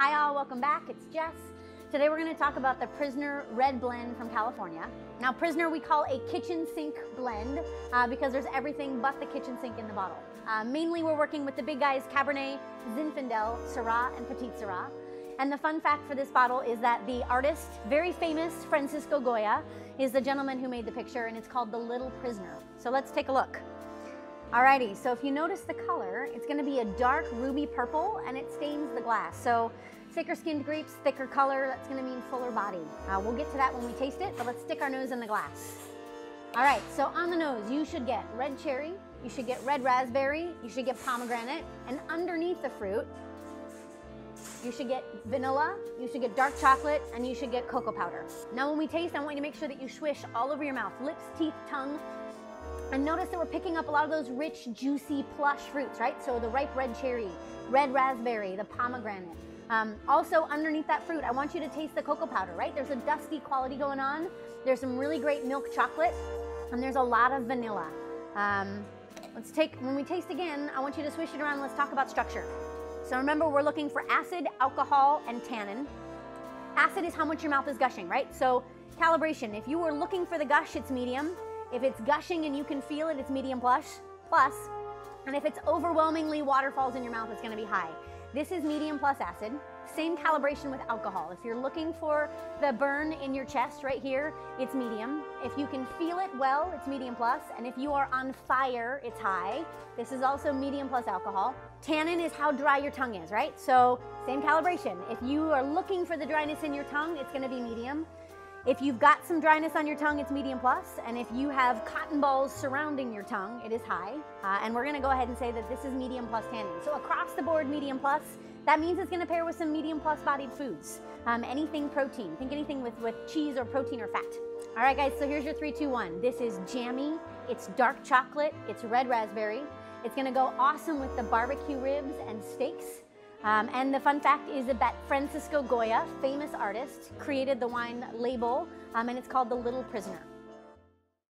Hi all, welcome back. It's Jess. Today we're going to talk about the Prisoner Red Blend from California. Now Prisoner we call a kitchen sink blend uh, because there's everything but the kitchen sink in the bottle. Uh, mainly we're working with the big guys Cabernet, Zinfandel, Syrah, and Petite Sirah. And the fun fact for this bottle is that the artist, very famous Francisco Goya, is the gentleman who made the picture and it's called The Little Prisoner. So let's take a look. Alrighty, so if you notice the color, it's gonna be a dark ruby purple and it stains the glass. So thicker skinned grapes, thicker color, that's gonna mean fuller body. Uh, we'll get to that when we taste it, but let's stick our nose in the glass. All right, so on the nose, you should get red cherry, you should get red raspberry, you should get pomegranate, and underneath the fruit, you should get vanilla, you should get dark chocolate, and you should get cocoa powder. Now when we taste, I want you to make sure that you swish all over your mouth, lips, teeth, tongue, and notice that we're picking up a lot of those rich, juicy, plush fruits, right? So the ripe red cherry, red raspberry, the pomegranate. Um, also, underneath that fruit, I want you to taste the cocoa powder, right? There's a dusty quality going on. There's some really great milk chocolate, and there's a lot of vanilla. Um, let's take, when we taste again, I want you to swish it around. Let's talk about structure. So remember, we're looking for acid, alcohol, and tannin. Acid is how much your mouth is gushing, right? So calibration, if you were looking for the gush, it's medium. If it's gushing and you can feel it, it's medium plus. plus. And if it's overwhelmingly waterfalls in your mouth, it's gonna be high. This is medium plus acid. Same calibration with alcohol. If you're looking for the burn in your chest right here, it's medium. If you can feel it well, it's medium plus. And if you are on fire, it's high. This is also medium plus alcohol. Tannin is how dry your tongue is, right? So same calibration. If you are looking for the dryness in your tongue, it's gonna be medium. If you've got some dryness on your tongue, it's medium plus, and if you have cotton balls surrounding your tongue, it is high. Uh, and we're gonna go ahead and say that this is medium plus tannin. So across the board, medium plus, that means it's gonna pair with some medium plus bodied foods. Um, anything protein, think anything with, with cheese or protein or fat. All right guys, so here's your three, two, one. This is jammy, it's dark chocolate, it's red raspberry. It's gonna go awesome with the barbecue ribs and steaks. Um, and the fun fact is that Francisco Goya, famous artist, created the wine label, um, and it's called The Little Prisoner.